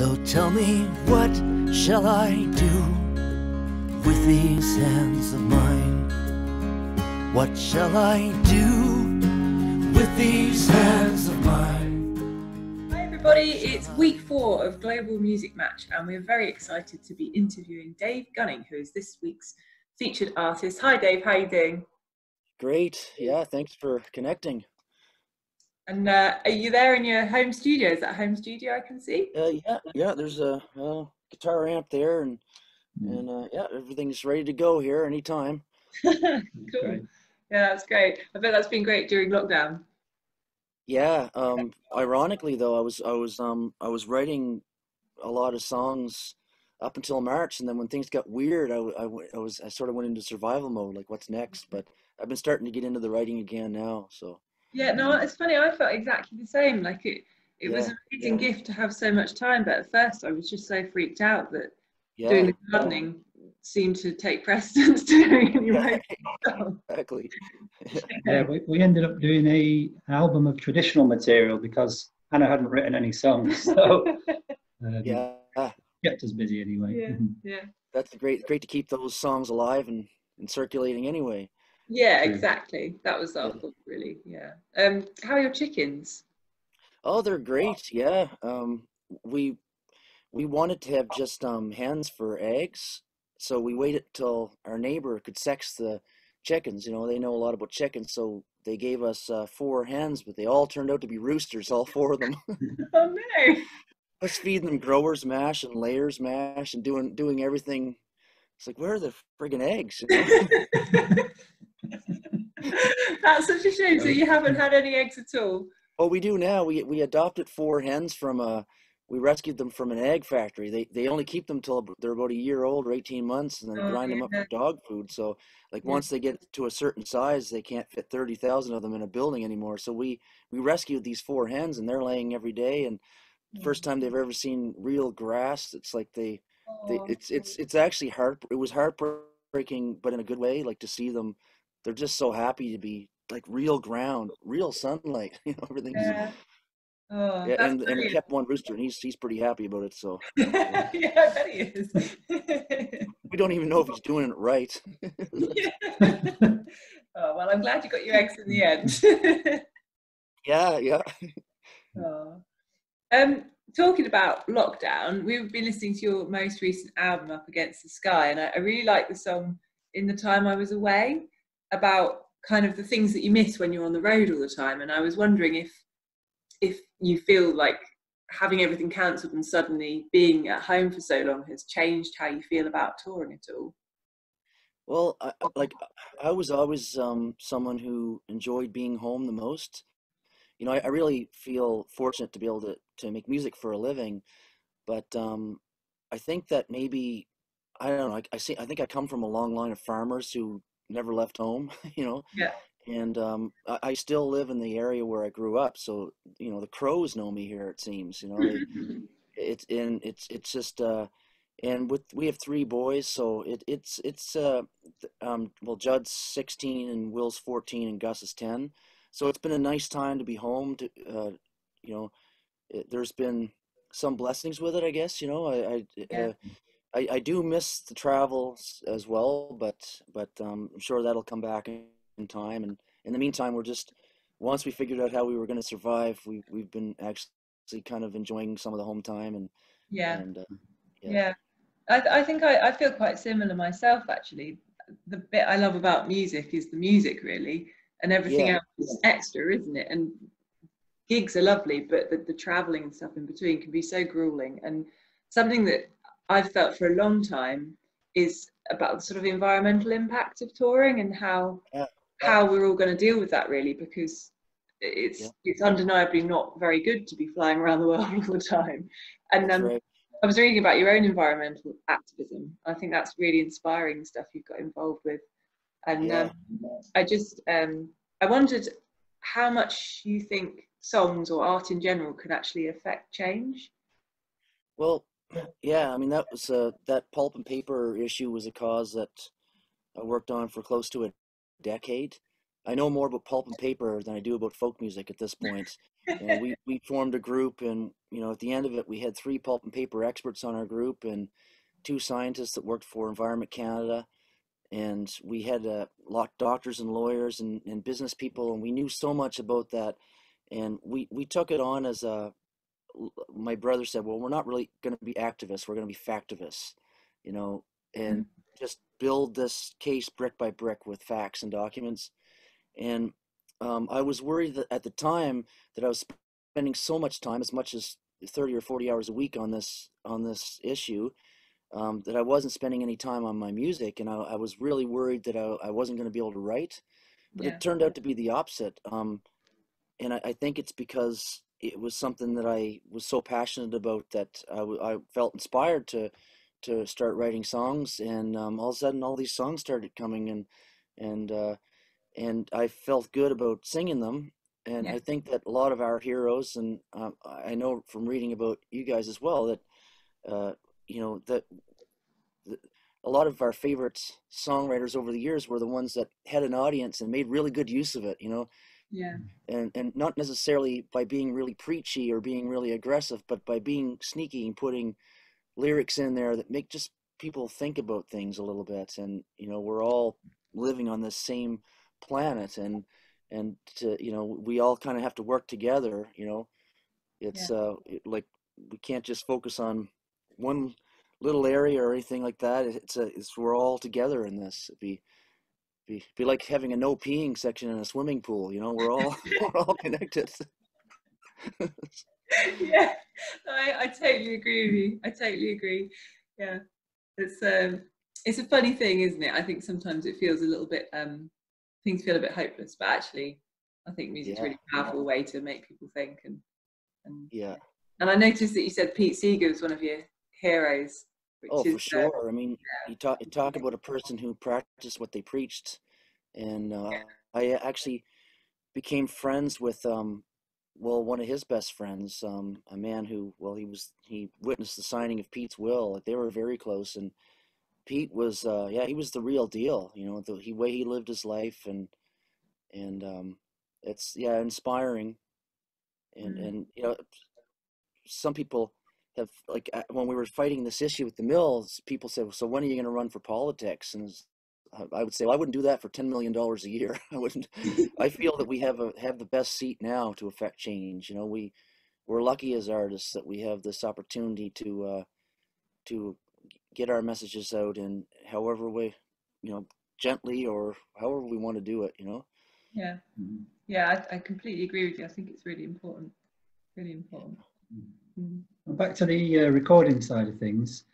So tell me, what shall I do with these hands of mine? What shall I do with these hands of mine? Hi everybody, it's week four of Global Music Match, and we're very excited to be interviewing Dave Gunning, who is this week's featured artist. Hi Dave, how are you doing? Great, yeah, thanks for connecting. And uh, are you there in your home studio? Is that home studio I can see? Uh, yeah, yeah, there's a, a guitar amp there, and and uh, yeah, everything's ready to go here anytime. cool. Yeah, that's great. I bet that's been great during lockdown. Yeah. Um, ironically, though, I was I was um I was writing a lot of songs up until March, and then when things got weird, I, I, I was I sort of went into survival mode, like what's next. But I've been starting to get into the writing again now. So Yeah, no, it's funny. I felt exactly the same. Like it, it was Yeah, an amazing yeah. gift to have so much time. But at first, I was just so freaked out that yeah, doing the gardening seemed to take precedence to doing any writing exactly. Yeah, we, we ended up doing a album of traditional material because Hannah hadn't written any songs, so um, yeah, kept us busy anyway. Yeah, Mhm. yeah. that's great. Great to keep those songs alive and, and circulating anyway. Yeah, exactly. That was our thought, really. Yeah. Um, how are your chickens? Oh, they're great. Yeah. Um, we we wanted to have just um hens for eggs, so we waited till our neighbor could sex the chickens. You know, they know a lot about chickens, so they gave us uh, four hens, but they all turned out to be roosters, all four of them. Oh no! Us feeding them growers mash and layers mash and doing doing everything. It's like, where are the friggin' eggs? You know? That's such a shame. So you haven't had any eggs at all. Oh, we do now. We we adopted four hens from a. We rescued them from an egg factory. They they only keep them till they're about a year old or eighteen months, and then Oh, grind them up for dog food. So, like Yeah. once they get to a certain size, they can't fit thirty thousand of them in a building anymore. So we we rescued these four hens, and they're laying every day. And first time they've ever seen real grass. It's like they they Oh, it's it's it's actually heart. It was heartbreaking, but in a good way. Like to see them, they're just so happy to be like real ground, real sunlight. You know, everything's. yeah. Oh, Yeah, and, and we kept one rooster, and he's he's pretty happy about it. So yeah, I bet he is. we don't even know if he's doing it right. oh well, I'm glad you got your eggs in the end. yeah, yeah. oh. Um, talking about lockdown, we've been listening to your most recent album, Up Against the Sky, and I, I really like the song "In the Time I Was Away" about kind of the things that you miss when you're on the road all the time. And I was wondering if if you feel like having everything cancelled and suddenly being at home for so long has changed how you feel about touring at all. Well, I, like I was always um, someone who enjoyed being home the most. You know, I, I really feel fortunate to be able to to make music for a living, but um, I think that maybe I don't know. I, I see. I think I come from a long line of farmers who never left home. You know, Yeah. and um, I, I still live in the area where I grew up. So you know, the crows know me here. It seems. You know, they, it's and it's it's just uh and with we have three boys so it it's it's uh um well Judd's 16 and Will's 14 and Gus is 10 so it's been a nice time to be home to uh you know it, there's been some blessings with it I guess you know I I, Yeah. uh, I I do miss the travels as well but but um I'm sure that'll come back in, in time and in the meantime we're just once we figured out how we were going to survive we we've been actually kind of enjoying some of the home time and yeah. and uh, Yeah, Yeah. I, th- I think I, I feel quite similar myself actually. The bit I love about music is the music really, and everything Yeah. else is extra, isn't it? And gigs are lovely, but the, the traveling and stuff in between can be so grueling. And something that I've felt for a long time is about the sort of environmental impact of touring and how Yeah. how we're all going to deal with that really because it's Yeah. it's undeniably not very good to be flying around the world all the time. And um, right. I was reading about your own environmental activism. I think that's really inspiring stuff you've got involved with. And Yeah. um, I just, um, I wondered how much you think songs or art in general can actually affect change. Well, yeah, I mean that was uh, that pulp and paper issue was a cause that I worked on for close to a decade, I know more about pulp and paper than I do about folk music at this point. and we we formed a group, and you know, at the end of it, we had three pulp and paper experts on our group, and two scientists that worked for Environment Canada, and we had a uh, lot doctors and lawyers and, and business people, and we knew so much about that, and we we took it on as a. My brother said, "Well, we're not really going to be activists; we're going to be factivists," you know, and mm-hmm. just build this case brick by brick with facts and documents. And um, I was worried that at the time that I was spending so much time, as much as 30 or 40 hours a week on this on this issue, um, that I wasn't spending any time on my music, and I, I was really worried that I, I wasn't going to be able to write. But yeah. it turned out to be the opposite. Um, and I, I, think it's because it was something that I was so passionate about that I, I felt inspired to to start writing songs, and um, all of a sudden, all these songs started coming, and and uh, and I felt good about singing them. And yeah. I think that a lot of our heroes, and um, I know from reading about you guys as well, that uh, you know that a lot of our favorite songwriters over the years were the ones that had an audience and made really good use of it. You know, yeah, and and not necessarily by being really preachy or being really aggressive, but by being sneaky and putting lyrics in there that make just people think about things a little bit. And you know, we're all living on this same planet and and to, you know we all kind of have to work together you know it's yeah. uh it, like we can't just focus on one little area or anything like that it's a it's we're all together in this It'd be be be like having a no peeing section in a swimming pool you know we're all we're all connected yeah I, I totally agree with you i totally agree yeah it's um it's a funny thing isn't it i think sometimes it feels a little bit um things feel a bit hopeless, but actually, I think music's yeah. a really powerful way to make people think. And, and yeah. And I noticed that you said Pete Seeger was one of your heroes. Oh, for sure. I mean, you talk you talk about a person who practiced what they preached, and uh, yeah. I actually became friends with um, well, one of his best friends, um, a man who, well, he was he witnessed the signing of Pete's will. Like they were very close, and Pete was, uh, yeah, he was the real deal. You know, the he, way he lived his life, and and um, it's yeah, inspiring. And mm and you know, some people have like uh, when we were fighting this issue with the mills, people said, well, "So when are you going to run for politics?" And I would say, well, I wouldn't do that for ten million dollars a year. I wouldn't. I feel that we have a have the best seat now to affect change. You know, we we're lucky as artists that we have this opportunity to uh, to get our messages out in however way, you know, gently or however we want to do it, you know? Yeah. Mm-hmm. Yeah, I, I, completely agree with you. I think it's really important. Really important. Mm-hmm. Back to the uh, recording side of things.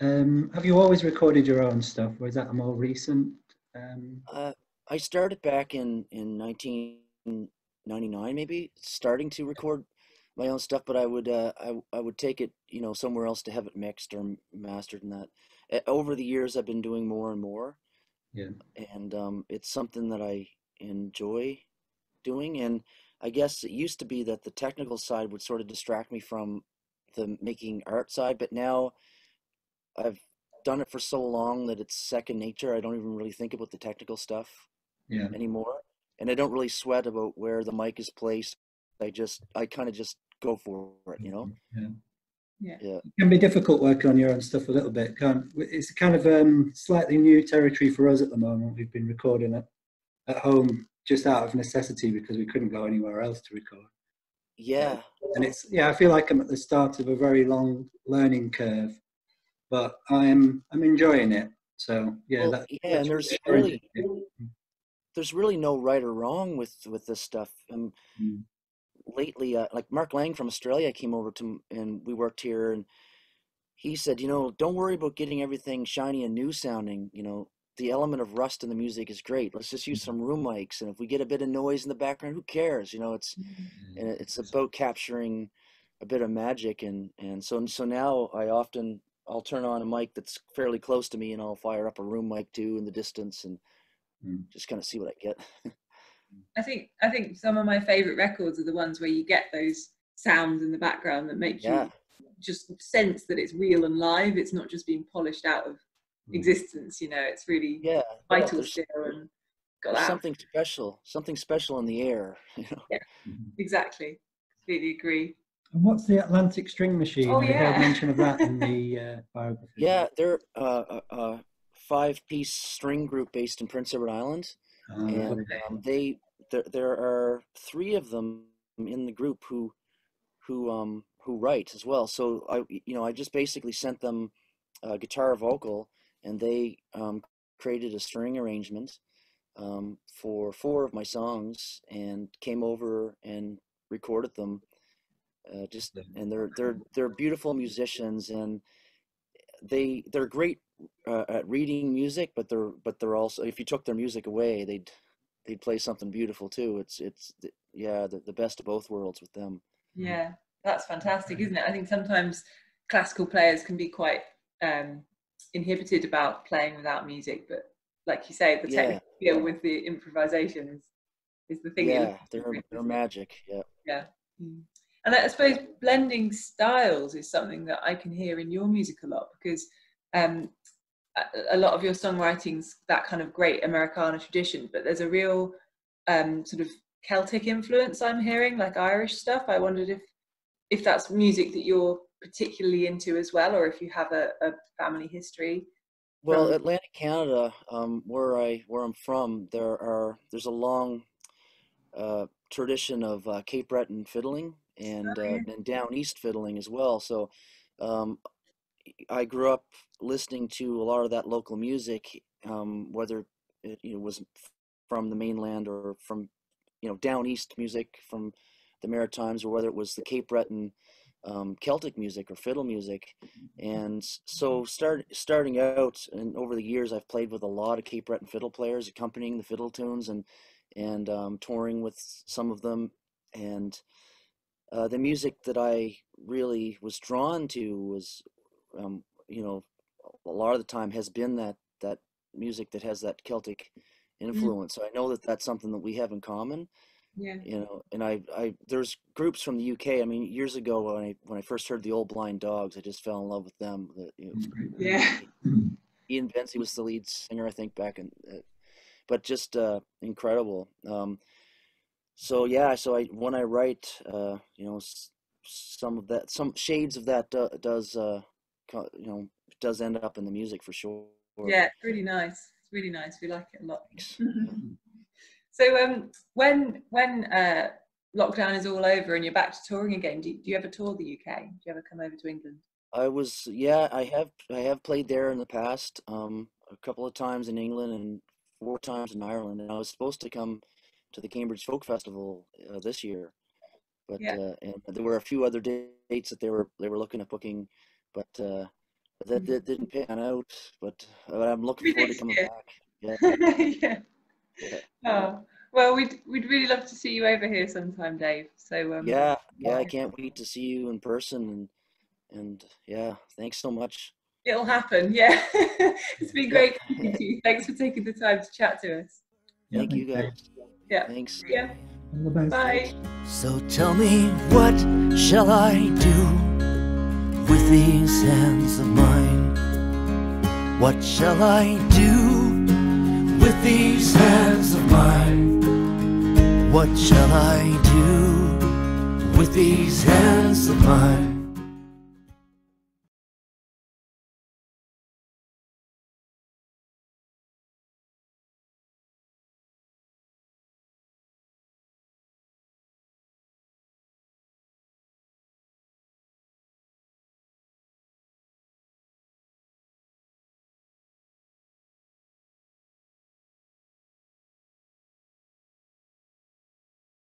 Um, have you always recorded your own stuff, or is that a more recent? Um... Uh, I started back in in 1999, maybe starting to record my own stuff, but I would uh, I I would take it you know somewhere else to have it mixed or mastered and that. Over the years, I've been doing more and more. Yeah. And um, it's something that I enjoy doing, and I guess it used to be that the technical side would sort of distract me from the making art side, but now I've done it for so long that it's second nature. I don't even really think about the technical stuff yeah. anymore, and I don't really sweat about where the mic is placed. I just I kind of just go for it, you know? Yeah. Yeah. yeah. It can be difficult working on your own stuff a little bit, can't It's kind of um, slightly new territory for us at the moment. We've been recording it at home just out of necessity because we couldn't go anywhere else to record. Yeah. And it's, yeah, I feel like I'm at the start of a very long learning curve, but I'm, I'm enjoying it. So yeah, well, that, yeah, and there's really, there's really no right or wrong with, with this stuff. And mm lately, uh, like Mark Lang from Australia came over to and we worked here, and he said, you know, don't worry about getting everything shiny and new sounding. You know, the element of rust in the music is great. Let's just use some room mics, and if we get a bit of noise in the background, who cares? You know, it's mm-hmm. it's about capturing a bit of magic, and and so and so now I often I'll turn on a mic that's fairly close to me, and I'll fire up a room mic too in the distance, and mm. just kind of see what I get. I think I think some of my favorite records are the ones where you get those sounds in the background that make yeah. you just sense that it's real and live. It's not just being polished out of. Existence. You know, it's really yeah, vital still. And got that. something special, something special in the air. You know? Exactly. Completely agree. And what's the Atlantic String Machine? Oh, I yeah. heard mention of that in the uh, biography. Yeah, they're uh, a, a five-piece string group based in Prince Edward Island, Oh, and um, they there, there are three of them in the group who who um who write as well. So I you know I just basically sent them a guitar vocal, and they um, created a string arrangement um, for four of my songs, and came over and recorded them. Uh, just and they're they're they're beautiful musicians, and they they're great uh, at reading music, but they're but they're also if you took their music away, they'd they'd play something beautiful too. It's it's th- yeah the, the best of both worlds with them. Yeah, that's fantastic, isn't it? I think sometimes classical players can be quite um, inhibited about playing without music, but like you say, the Yeah. technical skill with the improvisation is, the thing. Yeah, they're they're magic. Yeah. Yeah. And I suppose blending styles is something that I can hear in your music a lot because um, a, a lot of your songwriting's that kind of great Americana tradition, but there's a real um, sort of Celtic influence I'm hearing, like Irish stuff. I wondered if if that's music that you're particularly into as well, or if you have a, a family history. Well, Atlantic Canada, um, where I where I'm from, there are there's a long uh, tradition of uh, Cape Breton fiddling and Oh, uh, and down east fiddling as well. So um, I grew up listening to a lot of that local music, um, whether it you know, was from the mainland or from you know down east music from the Maritimes, or whether it was the Cape Breton um, Celtic music or fiddle music. And so start starting out and over the years I've played with a lot of Cape Breton fiddle players accompanying the fiddle tunes and and um, touring with some of them. And uh, the music that I really was drawn to was um, you know a lot of the time has been that that music that has that Celtic influence. So I know that that's something that we have in common Yeah. you know and i i there's groups from the uk i mean years ago when i when i first heard the old blind dogs i just fell in love with them the, you know, Yeah. ian Benzie was the lead singer i think back in uh, but just uh incredible um so yeah so i when i write uh you know some of that some shades of that do, does uh you know does end up in the music for sure Yeah, really nice. It's really nice. We like it a lot. So um, when when uh, lockdown is all over and you're back to touring again, do you, do you ever tour the UK? Do you ever come over to England? I was yeah, I have I have played there in the past, um, a couple of times in England and four times in Ireland, and I was supposed to come to the Cambridge Folk Festival uh, this year, but Yeah. uh, and there were a few other dates that they were they were looking at booking, but uh, that, Mhm. that didn't pan out. But, uh, I'm looking forward to coming back. Yeah, yeah. Yeah. Oh, well, we'd we'd really love to see you over here sometime, Dave. So um, yeah, yeah. I can't wait to see you in person, and and yeah, thanks so much. it'll happen. Yeah, it's been great talking to you. Thanks for taking the time to chat to us. Yeah, Thank you guys. Yeah. Thanks. Yeah. All the best. Bye. So tell me, what shall I do with these hands of mine? What shall I do these hands of mine? What shall I do with these hands of mine?